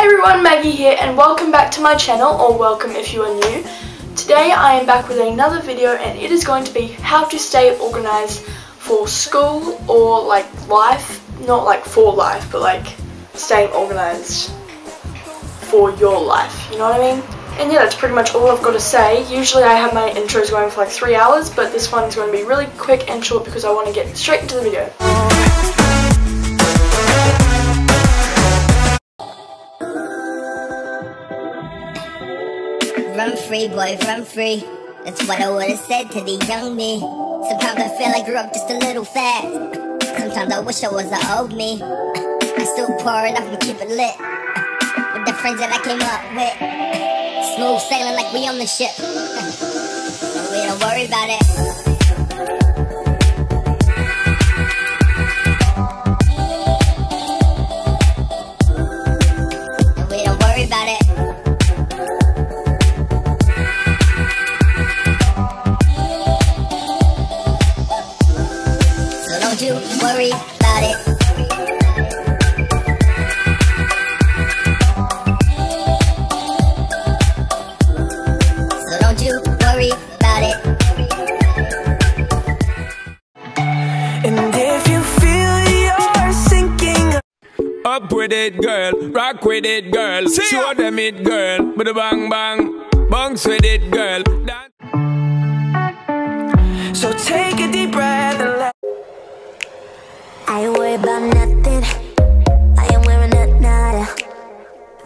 Hey everyone, Maggie here and welcome back to my channel, or welcome if you are new. Today I am back with another video and it is going to be how to stay organised for school or like life, not like for life, but like staying organised for your life, you know what I mean? And yeah, that's pretty much all I've got to say. Usually I have my intros going for like three hours, but this one is going to be really quick and short because I want to get straight into the video. Run free, boy, run free. That's what I would've said to the young me. Sometimes I feel I grew up just a little fast. Sometimes I wish I was the old me. I still pour it up and keep it lit. With the friends that I came up with. Smooth sailing like we on the ship. we don't worry about it. Worry about it. So don't you worry about it. And if you feel you're sinking Up with it, girl. Rock with it, girl. Show them it, girl. With a bang bang. Bounce with it, girl.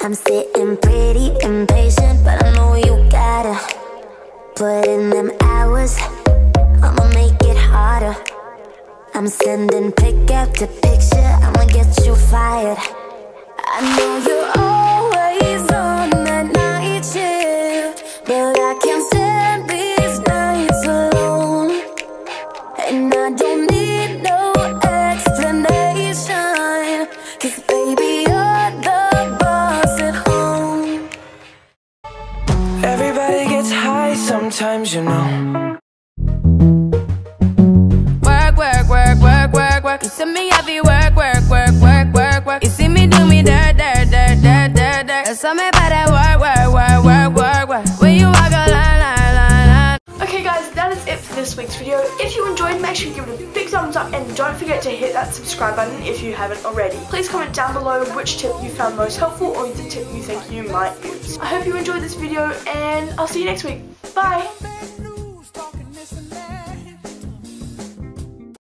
I'm sitting pretty impatient, but I know you gotta put in them hours. I'ma make it harder. I'm sending pick after picture. I'ma get you fired. I know you're always Everybody gets high sometimes, you know. Work, work, work, work, work, work. You see me work, work, work, give it a big thumbs up and don't forget to hit that subscribe button if you haven't already. Please comment down below which tip you found most helpful or the tip you think you might use. I hope you enjoyed this video and I'll see you next week. Bye!